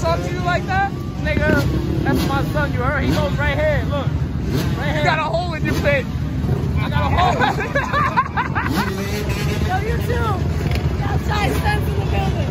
talk to you like that? Nigga, that's my son, you heard? He goes right here, look. Right here. You got a hole in your pit. I got a hole. Yo, you too. Outside stands in the building.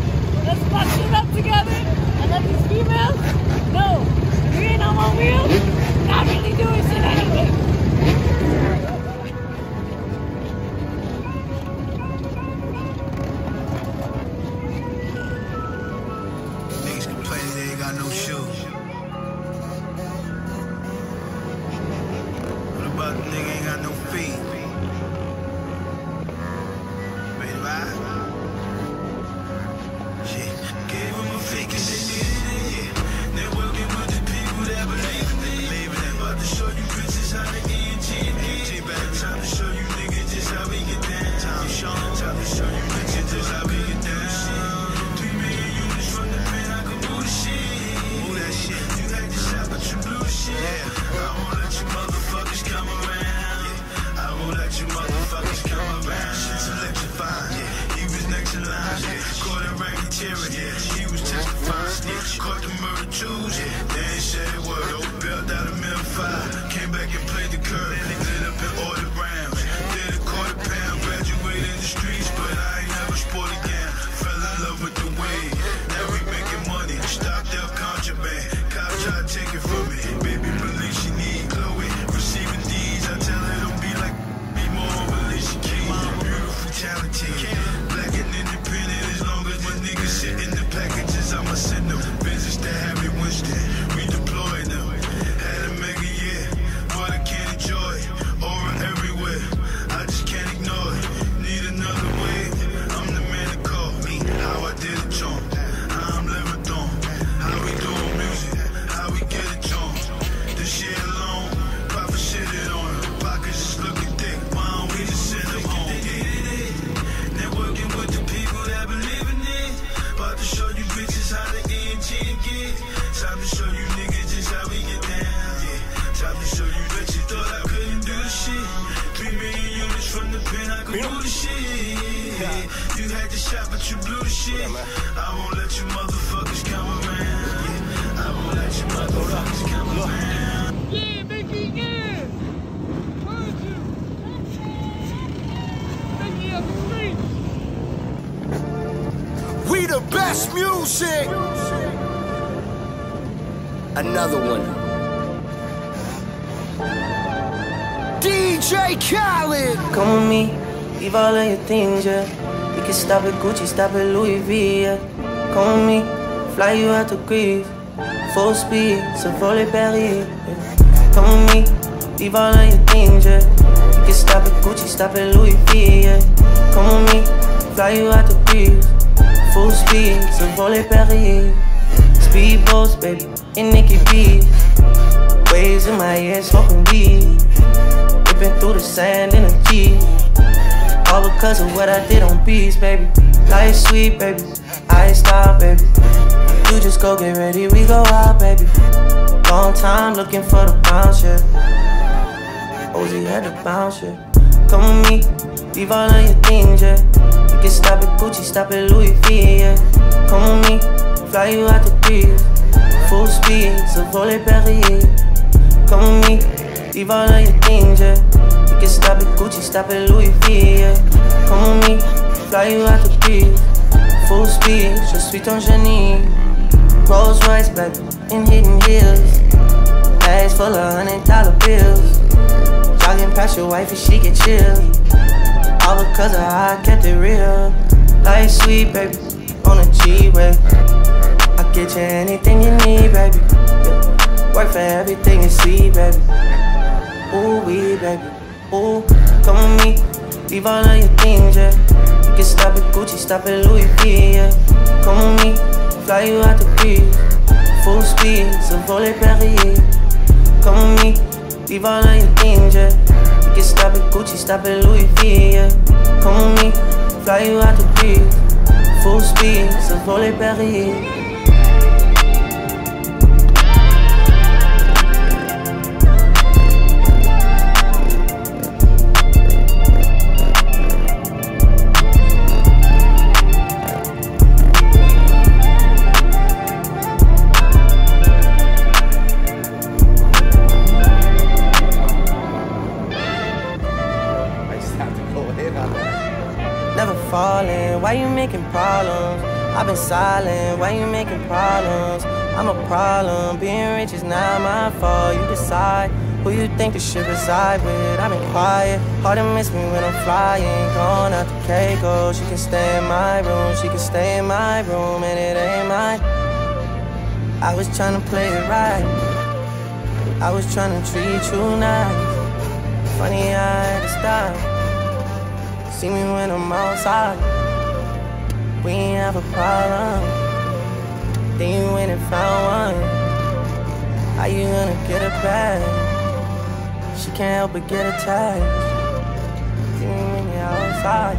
I you motherfuckers come around. Shit's electrifying. Yeah. He was next in line. Yeah. Caught a terror. Yeah. He was testifying. Snitch. Caught the murder Jews. Yeah. Get. Time to show you niggas just how we get down. Yeah. Time to show you that you thought I couldn't do the shit. Three million units from the pen, I could do the shit. You had the shot, but you blew the shit. I won't let you motherfuckers come around. Yeah. I won't let you motherfuckers come around. Yeah, Mickey, yeah. Heard you. Mickey up the street. We the best music. Another one. DJ Khaled. Come with me, leave all of your things, yeah. We can stop at Gucci, stop at Louis V, yeah. Come with me, fly you out to Greece. Full speed, Savole Paris, yeah. Come with me, leave all of your things, yeah. We can stop at Gucci, stop at Louis V, yeah. Come with me, fly you out to Greece. Full speed, Savole Paris. Speedboats, baby, in Nikki B. Waves in my ear, smoking weed. Ripping through the sand in a Jeep. All because of what I did on beats, baby. Life sweet, baby. I ain't stop, baby. You just go get ready, we go out, baby. Long time looking for the bounce, yeah. Ozzy had to bounce, yeah. Come with me, leave all of your things, yeah. You can stop at Gucci, stop at Louis V, yeah. Come with me, fly you out to Greece. Full speed, Savole Paris. Come with me, leave all of your things, yeah. You can stop at Gucci, stop at Louis V, yeah. Come with me, fly you out to Greece. Full speed, je suis ton génie. Rolls Royce, baby, in hidden heels. Bags full of hundred dollar bills. Jogging past your wife and she get chill. All because of how I kept it real. Life sweet, baby, on a G-Way. Get you anything you need, baby. Yeah. Work for everything you see, baby. Ooh, we, baby. Ooh, come with me. Leave all of your things, yeah. You can stop at Gucci, stop at Louis V, yeah. Come with me, fly you out to Greece. Full speed, Savole Paris. Come with me, leave all of your things, yeah. You can stop at Gucci, stop at Louis V, yeah. Come with me, fly you out to Greece. Full speed, Savole Paris. Problems. I've been silent, why you making problems? I'm a problem, being rich is not my fault. You decide who you think the shit reside with. I've been quiet, hard to miss me when I'm flying. Going out to Keiko, she can stay in my room, she can stay in my room, and it ain't mine. I was trying to play it right. I was trying to treat you nice. Funny I had to stop. See me when I'm outside. We ain't have a problem. Then you went and found one. How you gonna get it back? She can't help but get attached. See me when you're outside.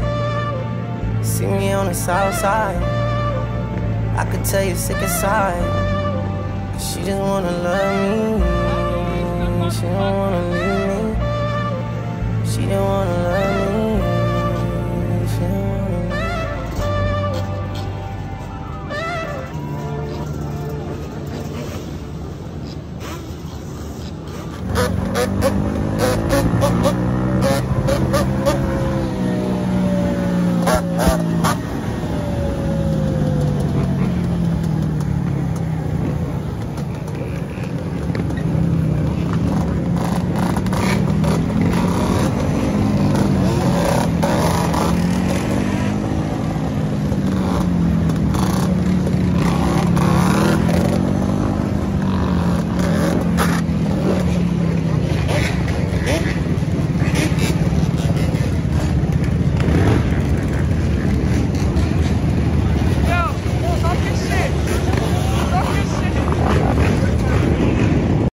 See me on the south side. I could tell you're sick inside. She just wanna love me. She don't wanna leave me. She don't wanna love me.